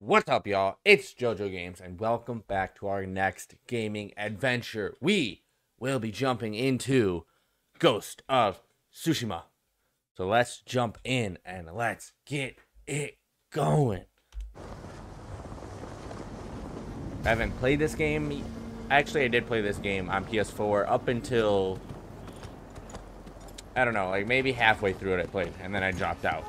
What's up, y'all? It's JoJo Games, and welcome back to our next gaming adventure. We will be jumping into Ghost of Tsushima. So let's jump in and let's get it going. I haven't played this game. Actually, I did play this game on PS4 up until I don't know, like maybe halfway through it I played, and then I dropped out.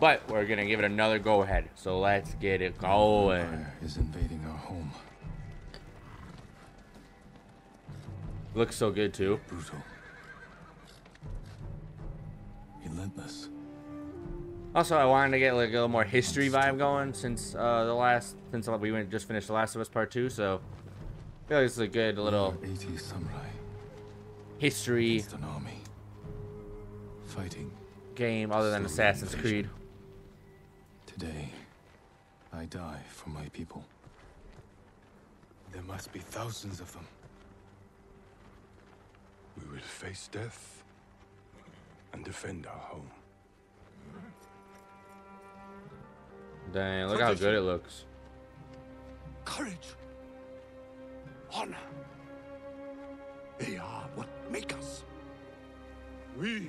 But we're gonna give it another go ahead. So let's get it going. Is invading our home. Looks so good too. Brutal. Relentless. Also, I wanted to get like a little more history vibe going since uh, the last since we went just finished The Last of Us Part Two. So I feel like this is a good little Over 80 samurai history. Fighting. game other than Assassin's Creed. Today, I die for my people. There must be thousands of them. We will face death and defend our home. Dang, look how good it looks. Courage, honor, they are what make us. We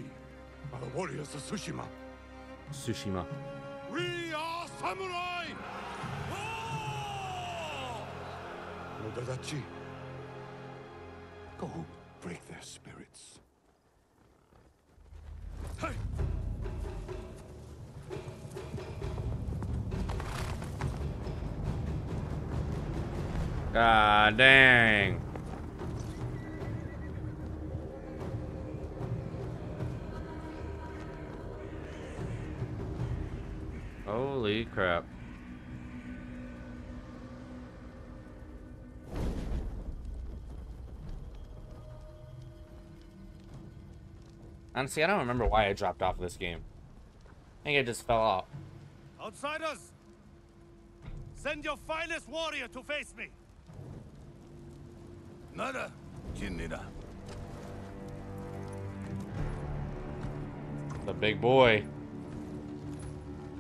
are the warriors of Tsushima. Tsushima. We are samurai! Ah! Nodadachi, go break their spirits. Hey! God dang. Holy crap. Honestly, I don't remember why I dropped off of this game. I think I just fell off. Outsiders! Send your finest warrior to face me! Nada, Jinira. The big boy.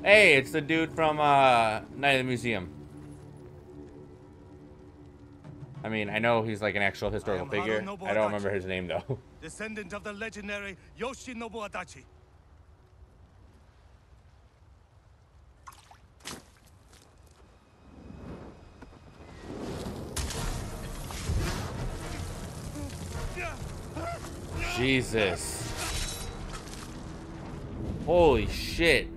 Hey, it's the dude from uh, Night of the Museum. I mean, I know he's like an actual historical I figure. I don't Adachi. remember his name though. Descendant of the legendary Yoshinobu Adachi. Jesus. Holy shit.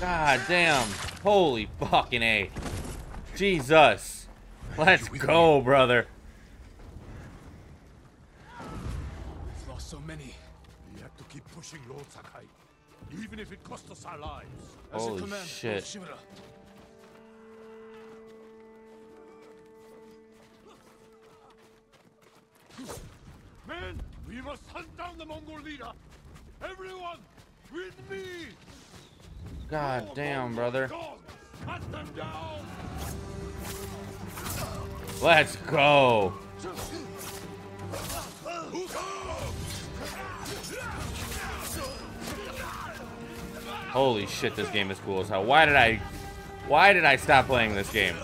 God damn. Holy fucking A. Jesus. Let's go, brother. We've lost so many. We have to keep pushing Lord Sakai, even if it costs us our lives. As Holy command, shit. Shimura. Men, we must hunt down the Mongol leader. Everyone, with me. God damn, brother. Let's go. Holy shit, this game is cool as hell. Why did I... Why did I stop playing this game?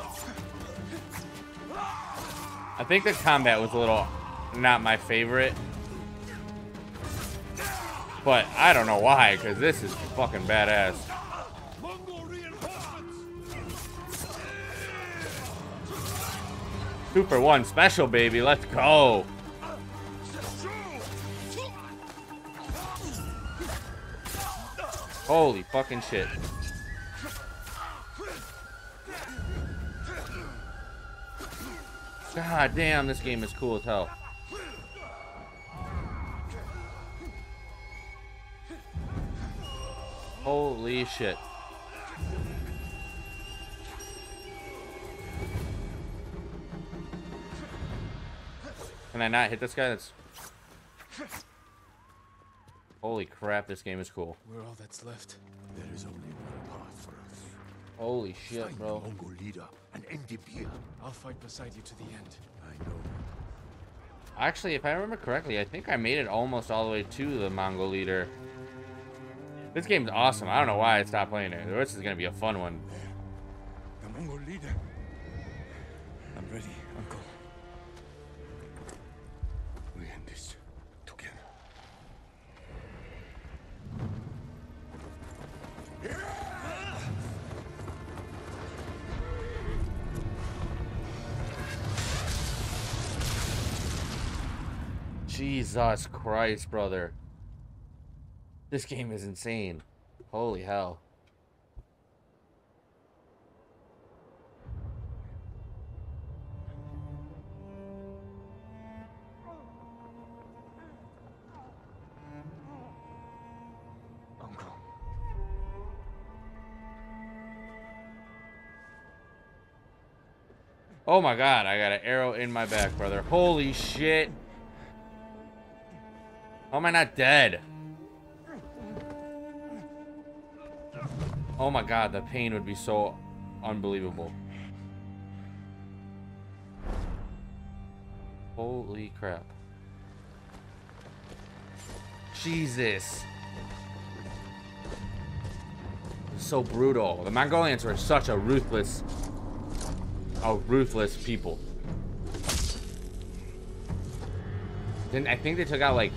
I think the combat was a little not my favorite. But I don't know why, because this is fucking badass. Two for one special, baby. Let's go. Holy fucking shit. God damn, this game is cool as hell. Holy shit. Can I not hit this guy? That's... Holy crap, this game is cool. We're all that's left. There is only one path for us. Holy shit, Find bro. the Mongol leader and end him here. I'll fight beside you to the end. I know. Actually, if I remember correctly, I think I made it almost all the way to the Mongol leader. This game's awesome. I don't know why I stopped playing it. This is gonna be a fun one. The Mongol leader. I'm ready, Jesus Christ, brother. This game is insane. Holy hell. Oh my god, I got an arrow in my back, brother. Holy shit. How am I not dead? Oh my god, the pain would be so unbelievable. Holy crap. Jesus. So brutal. The Mongolians were such a ruthless, a ruthless people. Didn't I think they took out like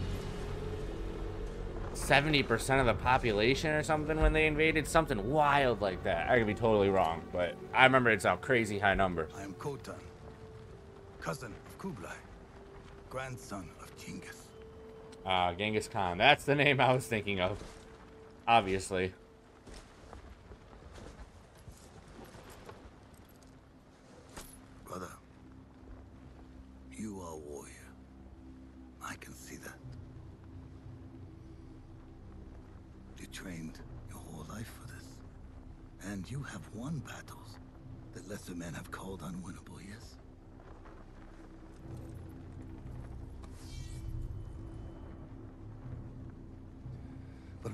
70% of the population or something when they invaded? Something wild like that. I could be totally wrong, but I remember it's a crazy high number. I am Khotun, cousin of Kublai, grandson of Genghis. Uh, Genghis Khan. That's the name I was thinking of. Obviously. Brother, you are a warrior. I can see that. You trained your whole life for this. And you have won battles that lesser men have called unwinnable, yes? But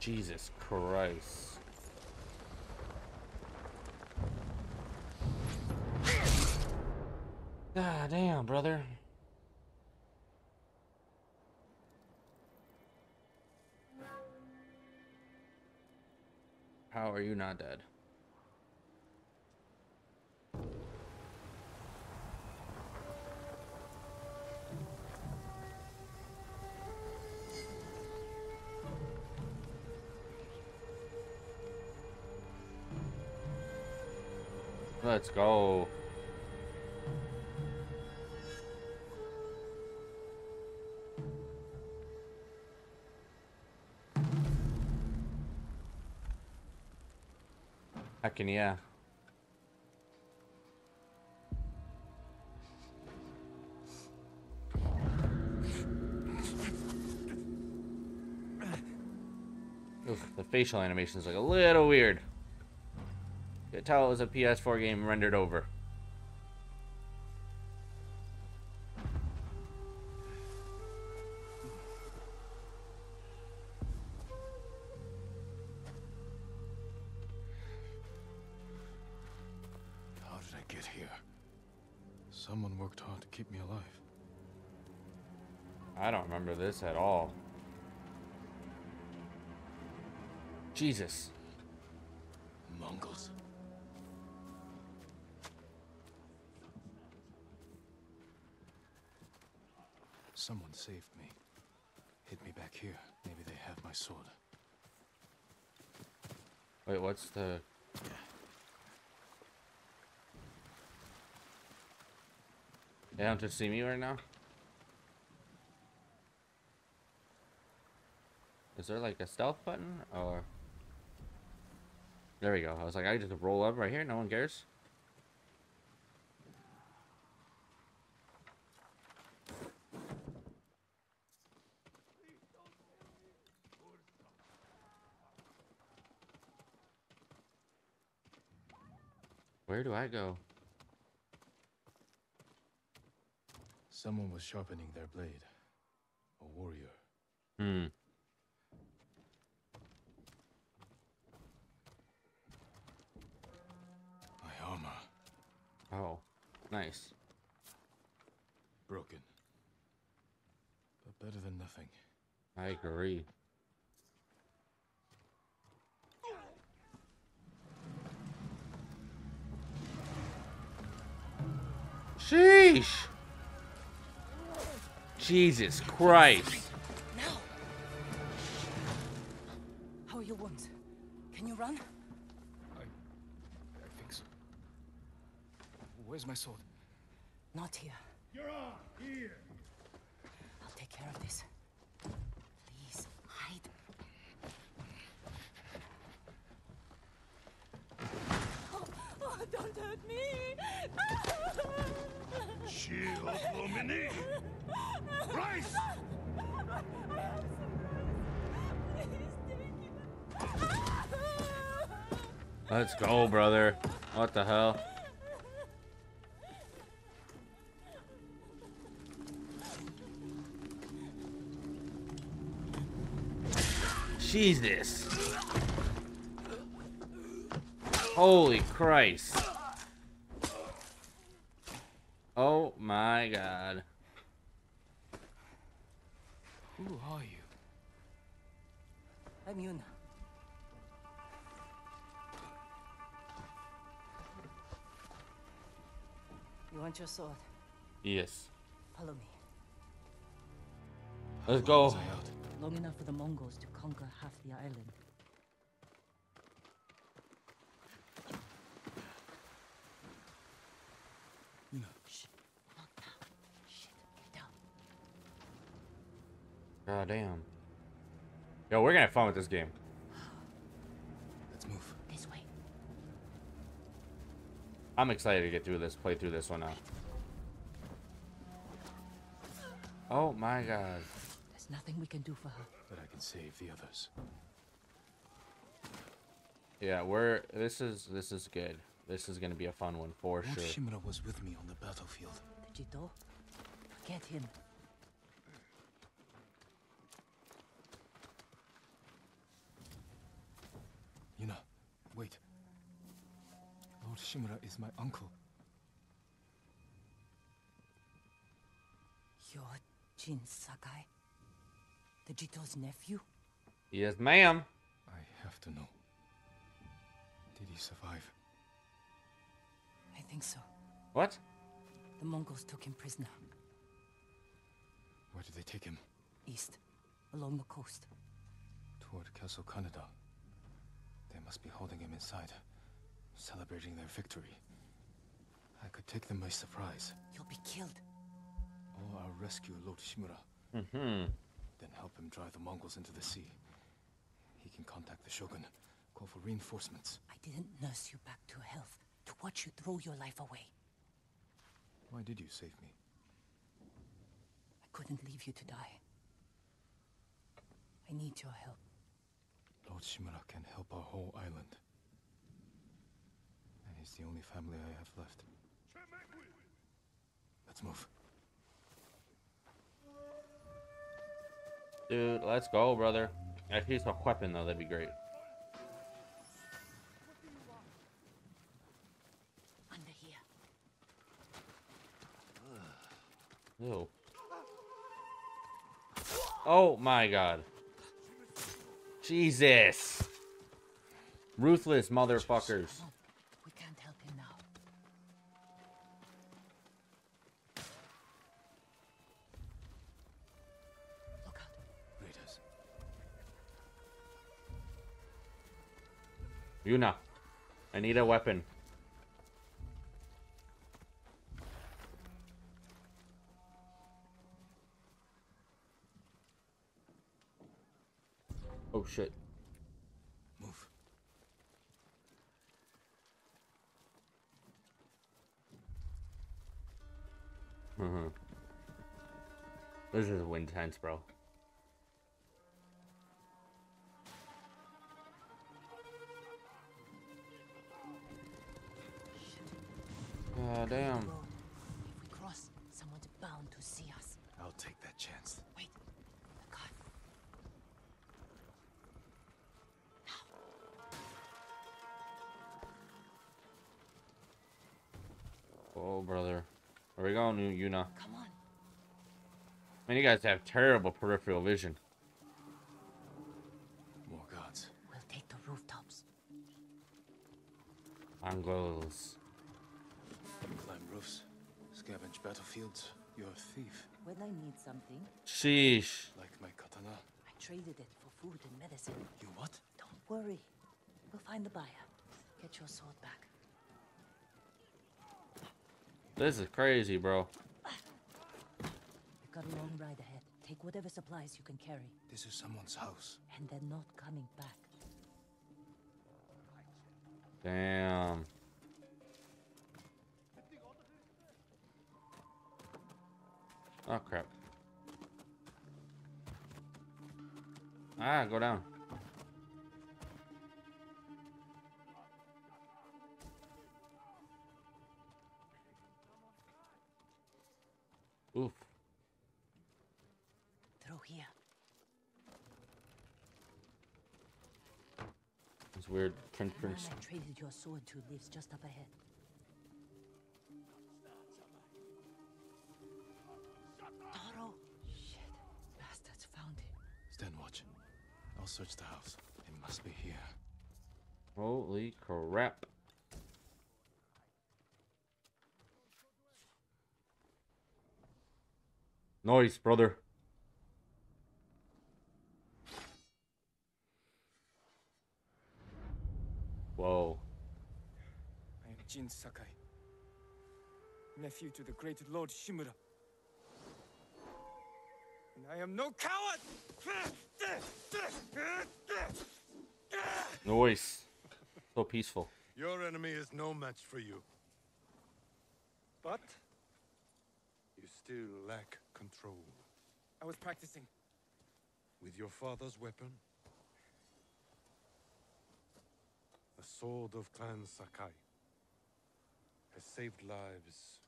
Jesus Christ. God damn, brother. How are you not dead? Let's go. Heckin' yeah. Oof, the facial animation is like a little weird. Tell it was a PS4 game rendered over. How did I get here? Someone worked hard to keep me alive. I don't remember this at all. Jesus. Mongols. Someone saved me. Hit me back here. Maybe they have my sword. Wait, what's the... They don't just see me right now? Is there like a stealth button or... There we go. I was like, I just roll up right here. No one cares. Where do I go? Someone was sharpening their blade. A warrior. Hmm. My armor. Oh, nice. Broken. But better than nothing. I agree. Sheesh! Jesus Christ. Now! How are your wounds? Can you run? I... I think so. Where's my sword? Not here. You're on here. I'll take care of this. Please, hide. Oh, oh, don't hurt me! Let's go, brother. What the hell? Jesus. Holy Christ. Oh my god. Who are you? I'm Yuna. You want your sword? Yes. Follow me. Let's go. was I out? Long enough for the Mongols to conquer half the island. You know, Shh. Not now. Shit. Get down. God damn. Yo, we're gonna have fun with this game. let's move. This way. I'm excited to get through this, play through this one now. Oh my god. There's nothing we can do for her. But I can save the others. Yeah, we're this is this is good. This is gonna be a fun one for Lord sure. Shimura was with me on the battlefield. The Jito? Forget him. Yuna, wait. Lord Shimura is my uncle. You're Jin Sakai? The Jito's nephew? Yes, ma'am. I have to know. Did he survive? I think so. What? The Mongols took him prisoner. Where did they take him? East. Along the coast. Toward Castle Kaneda. They must be holding him inside, celebrating their victory. I could take them by surprise, You'll be killed. or I'll rescue Lord Shimura, Mm-hmm. then help him drive the Mongols into the sea. He can contact the Shogun, call for reinforcements. I didn't nurse you back to health to watch you throw your life away. Why did you save me? I couldn't leave you to die. I need your help. Lord Shimura can help our whole island. And he's the only family I have left. Let's move. Dude, let's go, brother. If he's a weapon, though, that'd be great. Under here. Ew. Oh my god. Jesus. Ruthless motherfuckers. We can't help him now. Look out. Raiders. Yuna. I need a weapon. Oh shit. Move. Mhm. This is intense, bro. God damn. If we cross, someone's bound to see us. I'll take that chance. Oh, brother. Where we going, Yu- Yuna? Come on. Man, you guys have terrible peripheral vision. More guards. We'll take the rooftops. Anglos. Climb roofs. Scavenge battlefields. You're a thief. When I need something, Sheesh. Like my katana. I traded it for food and medicine. You what? Don't worry. We'll find the buyer. Get your sword back. This is crazy, bro. We've got a long ride ahead. Take whatever supplies you can carry. This is someone's house. And they're not coming back. Damn. Oh crap. Ah, go down. Oof. Through here. This weird print The prints. I traded your sword to lives just up ahead. Taro! Shit. Bastards found him. Stand watch. I'll search the house. It must be here. Holy crap. Noise, brother. Whoa. I am Jin Sakai, nephew to the great Lord Shimura. And I am no coward! Noise. So peaceful. Your enemy is no match for you. But You still lack control. I was practicing. With your father's weapon? The sword of Clan Sakai has saved lives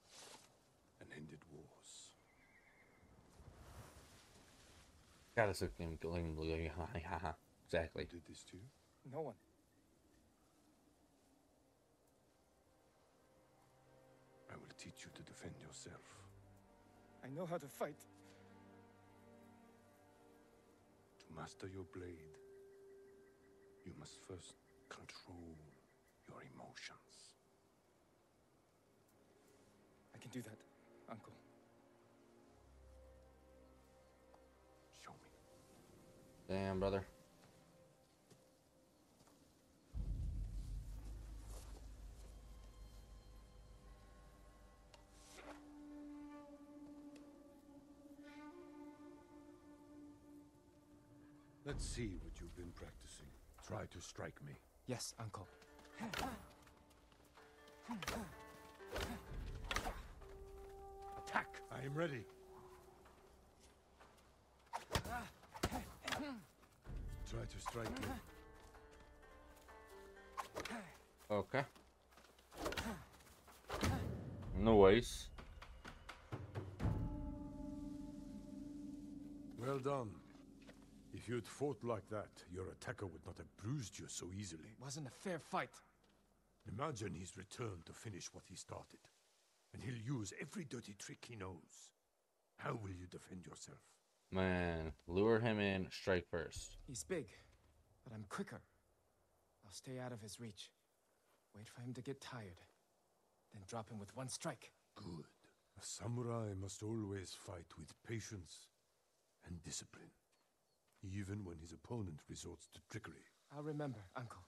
and ended wars. Gotta suck him. Exactly. Who did this to you? No one. I will teach you to defend yourself. I know how to fight. To master your blade, you must first control your emotions. I can do that, Uncle. Show me. Damn, brother. Let's see what you've been practicing. Try to strike me. Yes, uncle. Attack! I am ready. Try to strike me. Okay. Nice. Well done. If you'd fought like that, your attacker would not have bruised you so easily. It wasn't a fair fight. Imagine he's returned to finish what he started. And he'll use every dirty trick he knows. How will you defend yourself? Man, lure him in, strike first. He's big, but I'm quicker. I'll stay out of his reach. Wait for him to get tired. Then drop him with one strike. Good. A samurai must always fight with patience and discipline, even when his opponent resorts to trickery. I'll remember, Uncle.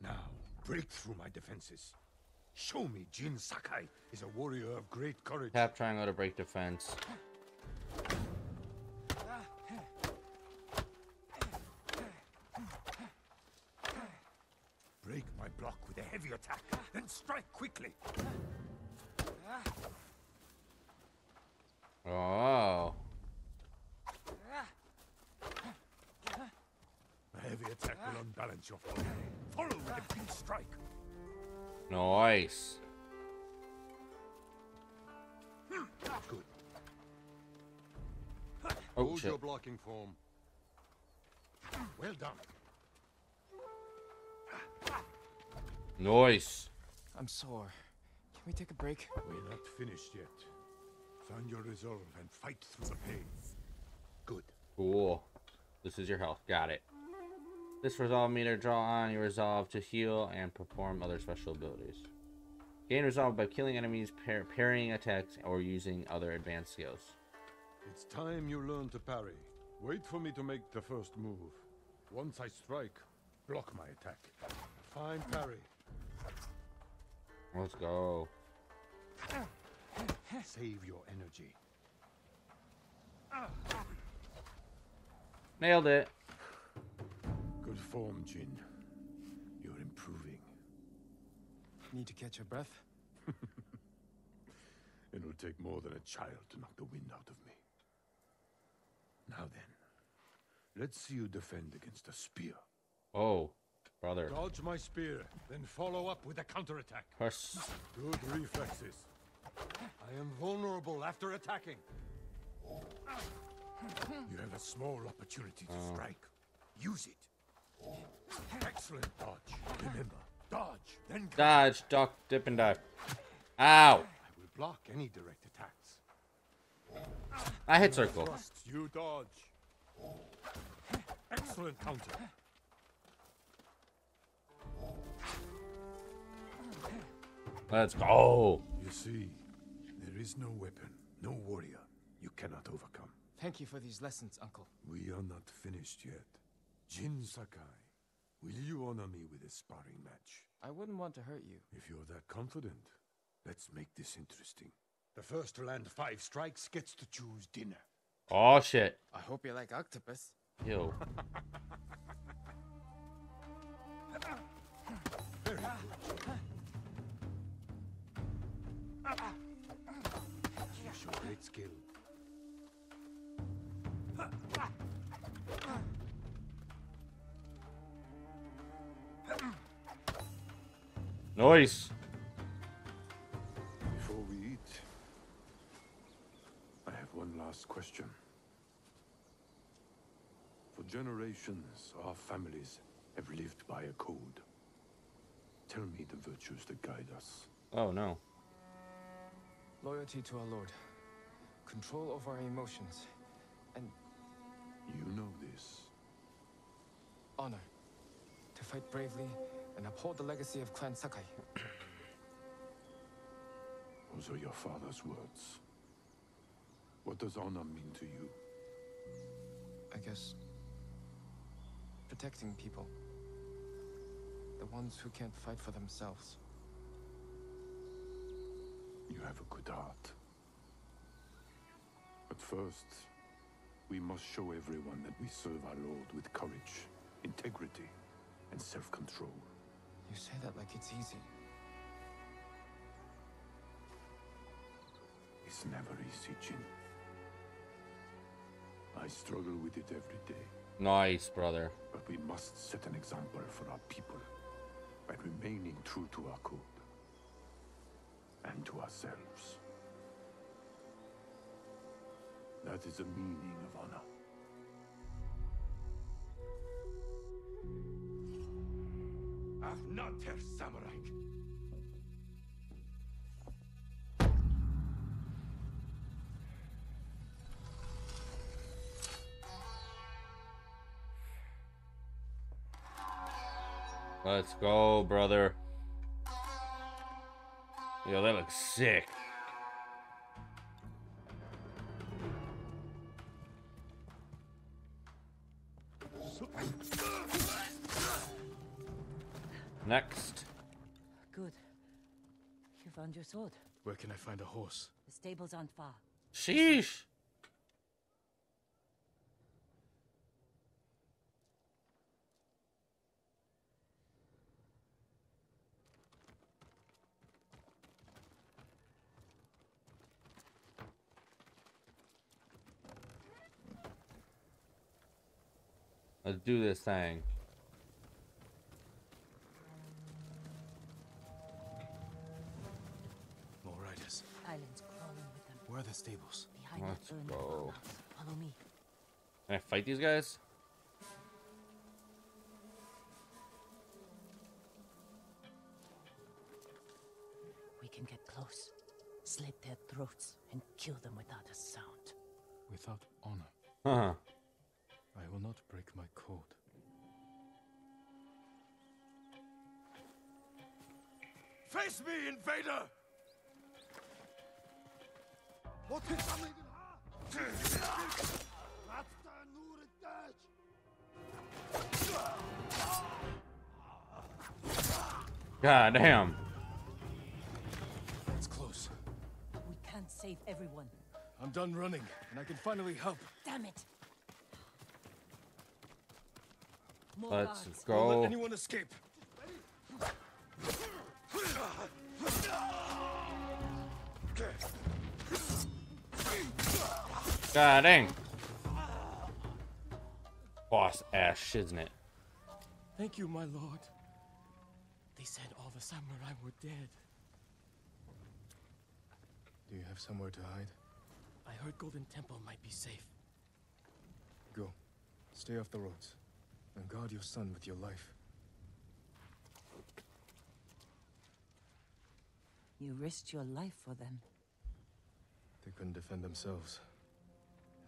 Now, break through my defenses. Show me Jin Sakai is a warrior of great courage. Tap triangle to break defense. Break my block with a heavy attack, then strike quickly. Oh. A heavy attack will unbalance your foe. Follow with a big strike. Nice. Good. Oh, Hold shit. your blocking form. Well done. Nice. I'm sore. Can we take a break? We're not finished yet. Find your resolve and fight through the pain. Good. Cool. This is your health. Got it. This resolve meter draw on your resolve to heal and perform other special abilities. Gain resolve by killing enemies, par parrying attacks, or using other advanced skills. It's time you learn to parry. Wait for me to make the first move. Once I strike, block my attack. Fine parry. Let's go. Save your energy. Nailed it. Good form, Jin. You're improving. Need to catch your breath? It'll take more than a child to knock the wind out of me. Now then, let's see you defend against a spear. Oh, brother. Dodge my spear, then follow up with a counterattack. Press. Good reflexes. I am vulnerable after attacking. You have a small opportunity to oh. strike. Use it. Excellent dodge. Remember, dodge, then. Dodge, duck, dip, and dive. Ow! I will block any direct attacks. I hit circle. You dodge. Excellent counter. Let's go. You see, there is no weapon, no warrior you cannot overcome. Thank you for these lessons, Uncle. We are not finished yet. Jin Sakai, will you honor me with a sparring match? I wouldn't want to hurt you. If you're that confident, let's make this interesting. The first to land five strikes gets to choose dinner. Oh shit. I hope you like octopus. Yo. Very good. You show great skill. Nice. Before we eat, I have one last question. For generations, our families have lived by a code. Tell me the virtues that guide us. Oh no. Loyalty to our Lord. Control over our emotions. And You know this. honor. Fight bravely and uphold the legacy of Clan Sakai. Those are your father's words. What does honor mean to you? I guess. Protecting people. The ones who can't fight for themselves. You have a good heart. But first, we must show everyone that we serve our Lord with courage, integrity, and self-control. You say that like it's easy. It's never easy, Jin. I struggle with it every day, Nice, brother. but we must set an example for our people by remaining true to our code. and to ourselves. That is the meaning of honor. Ach, not Herr Samurai. Let's go, brother. Yo, that looks sick. Good. You found your sword. Where can I find a horse? The stables aren't far. Sheesh. Let's do this thing. Can I fight these guys? We can get close, slit their throats, and kill them without a sound. Without honor. Huh. I will not break my code. Face me, invader! What is coming? God damn. It's close. We can't save everyone. I'm done running, and I can finally help. Damn it! More Let's guards. Don't go. let anyone escape. God dang. Boss ass shiznit. Thank you, my lord. They said all the samurai were dead. Do you have somewhere to hide? I heard Golden Temple might be safe. Go. Stay off the roads. And guard your son with your life. You risked your life for them. They couldn't defend themselves.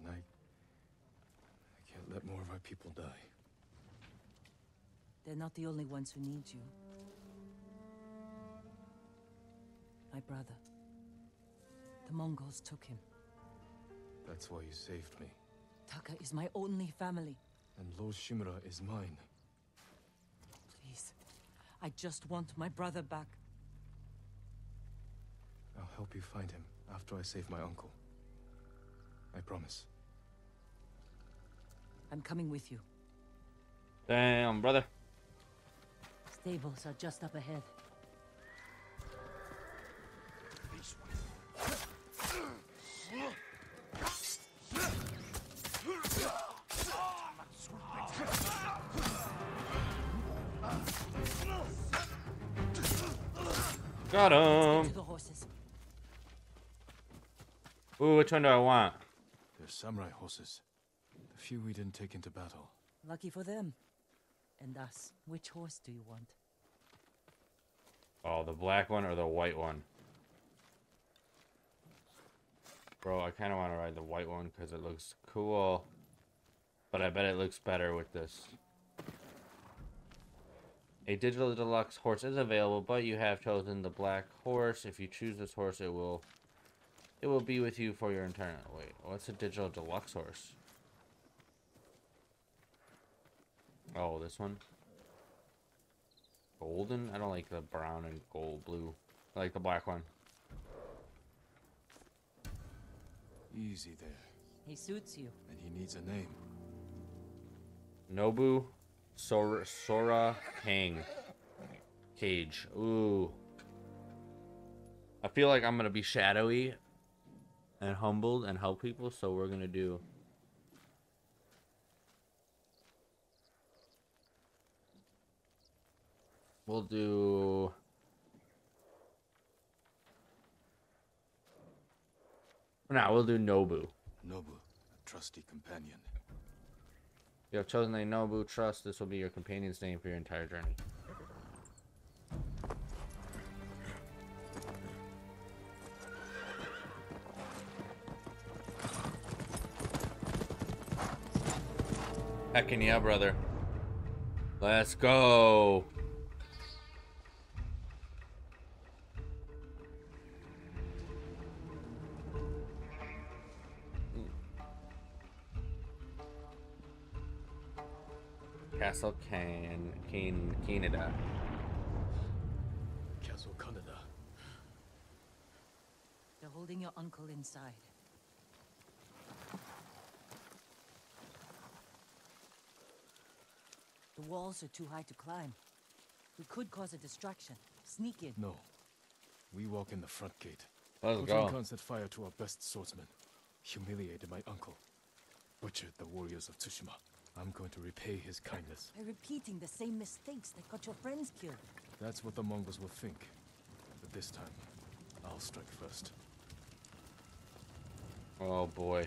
And I... I can't let more of our people die. They're not the only ones who need you. My brother. The Mongols took him. That's why you saved me. Taka is my only family. And Lord Shimura is mine. Please. I just want my brother back. I'll help you find him after I save my uncle. I promise. I'm coming with you. Damn, brother. Stables are just up ahead. Got him. to the horses. Ooh, which one do I want? They're samurai horses. The few we didn't take into battle. Lucky for them. And us. Which horse do you want? Oh, the black one or the white one? Bro, I kind of want to ride the white one because it looks cool. But I bet it looks better with this. A digital deluxe horse is available, but you have chosen the black horse. If you choose this horse, it will it will be with you for your entire wait, what's a digital deluxe horse? Oh, this one? Golden? I don't like the brown and gold blue. I like the black one. Easy there. He suits you. And he needs a name. Nobu Sora, Sora Kang Cage. Ooh. I feel like I'm gonna be shadowy and humbled and help people, so we're gonna do We'll do Now we'll do Nobu. Nobu, a trusty companion. You have chosen a Nobu trust. This will be your companion's name for your entire journey. Heckin' yeah, brother. Let's go. Castle Can Can Canada. Castle Kaneda. They're holding your uncle inside. The walls are too high to climb. We could cause a distraction. Sneak in. No. We walk in the front gate. Let's Khotun go. Khan set fire to our best swordsman. Humiliated my uncle. Butchered the warriors of Tsushima. I'm going to repay his kindness. By repeating the same mistakes that got your friends killed. That's what the Mongols will think. But this time, I'll strike first. Oh boy.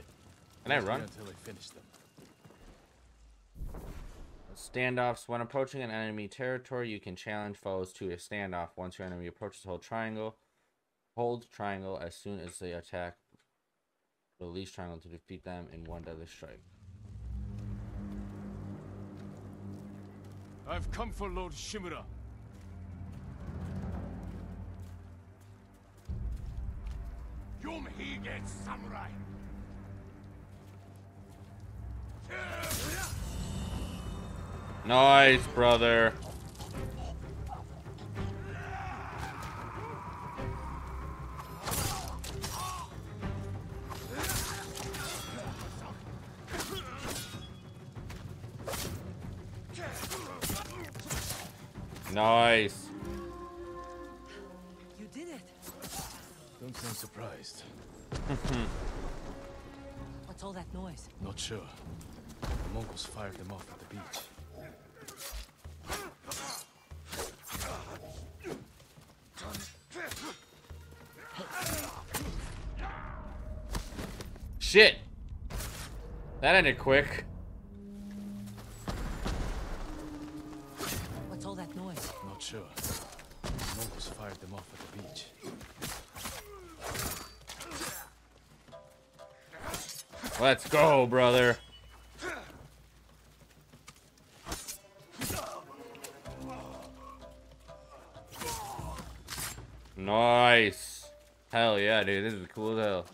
Can I run? Until I finish them. Standoffs. When approaching an enemy territory, you can challenge foes to a standoff. Once your enemy approaches, hold triangle. Hold triangle as soon as they attack. Release triangle to defeat them in one deadly strike. I've come for Lord Shimura. Yum Hige Samurai! Nice, brother. Nice. You did it! Don't sound surprised. What's all that noise? Not sure. The Mongols fired them off at the beach. Shit. That ended quick. Let's go, brother. Nice. Hell yeah, dude. This is cool as hell.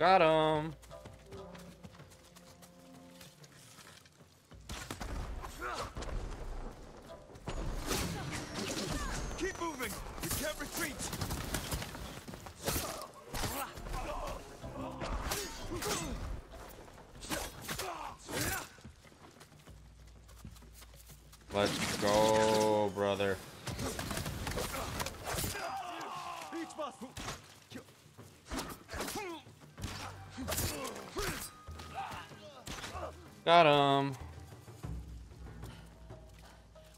Got him. Let's go, brother. Got him.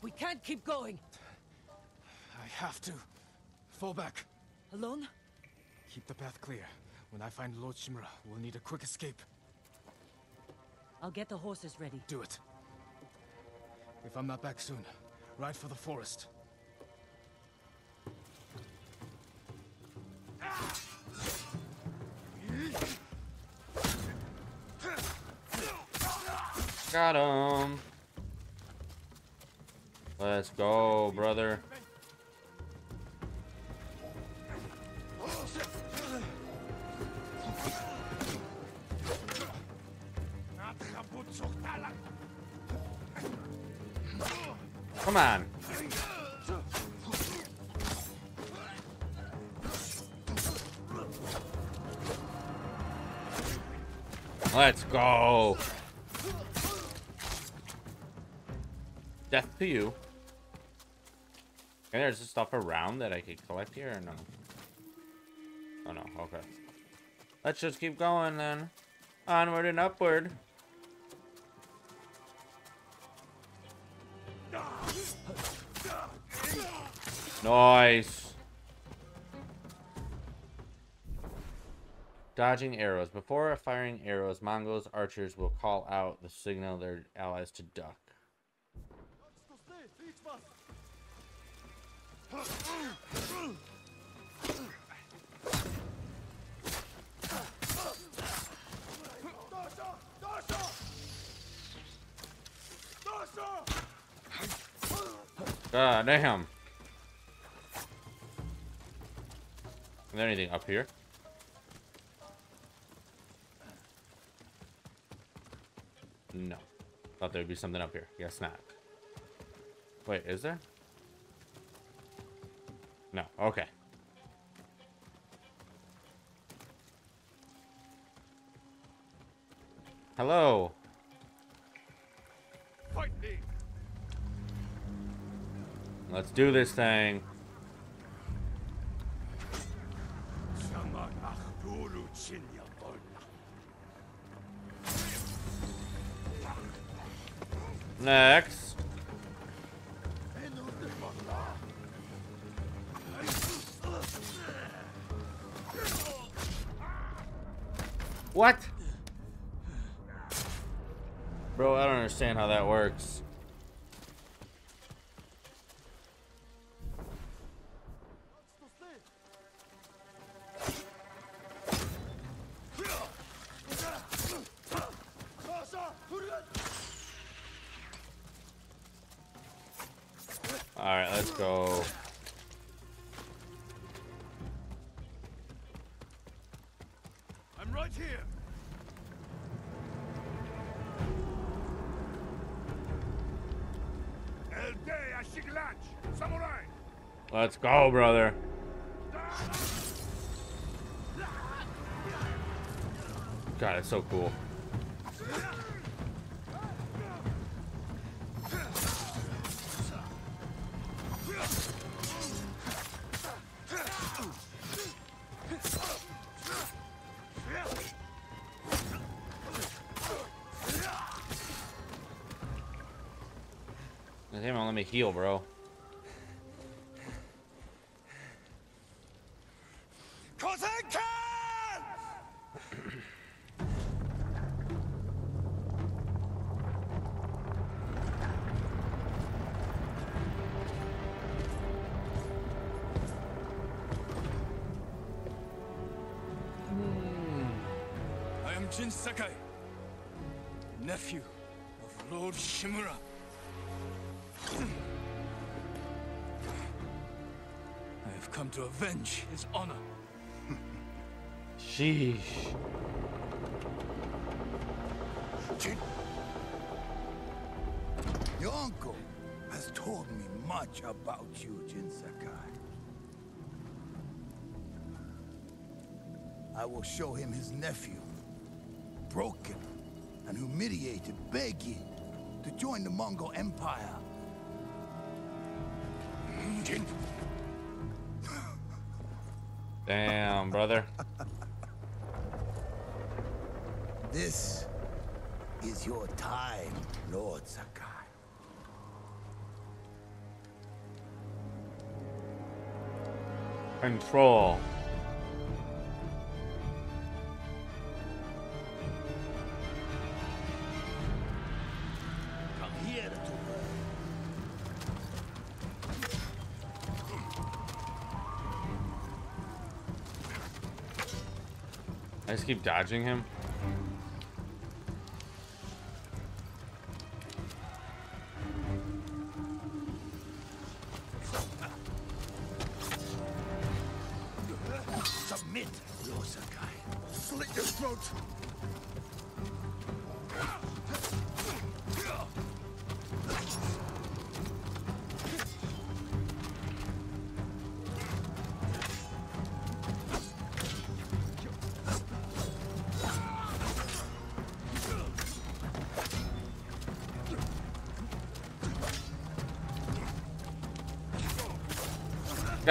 We can't keep going! I have to. Fall back. Alone? Keep the path clear. When I find Lord Shimura, we'll need a quick escape. I'll get the horses ready. Do it. If I'm not back soon, ride for the forest. Got him. Let's go, brother. Come on. Let's go. Death to you. And there's stuff around that I could collect here or no? Oh no, okay. Let's just keep going then. Onward and upward. Nice. Dodging arrows. Before firing arrows, Mongols archers will call out the signal their allies to duck. God damn. Is there anything up here? No. Thought there'd be something up here. Guess not. Wait, is there? No. Okay. Hello. Fight me! Let's do this thing. Next. What? Bro, I don't understand how that works. Let's go, brother. God, it's so cool. Damn, let me heal, bro. Sakai, nephew of Lord Shimura. I have come to avenge his honor. Sheesh. Jin. Your uncle has told me much about you, Jin Sakai. I will show him his nephew, broken and humiliated, begging to join the Mongol Empire. Jin. Damn, brother. This is your time, Lord Sakai. Control. Keep dodging him.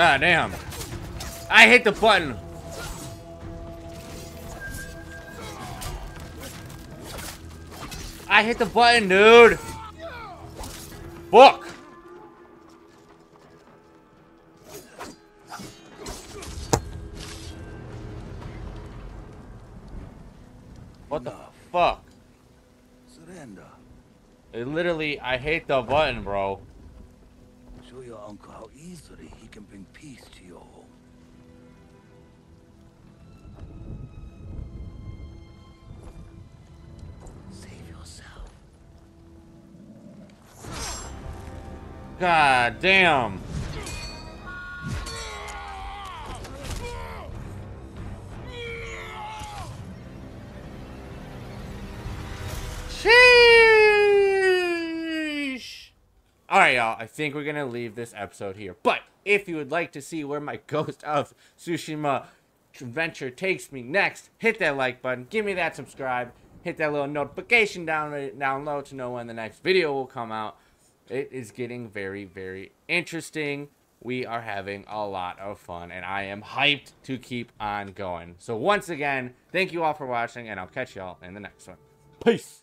God damn. I hit the button. I hit the button, dude. Fuck. What the fuck? Surrender. It literally, I hate the button, bro. How easily he can bring peace to your home. Save yourself. God damn. Y'all. I think we're gonna leave this episode here. But if you would like to see where my Ghost of Tsushima adventure takes me next, hit that like button. Give me that subscribe. Hit that little notification down down low to know when the next video will come out. It is getting very, very interesting. We are having a lot of fun, and I am hyped to keep on going. So once again, thank you all for watching, and I'll catch y'all in the next one. Peace.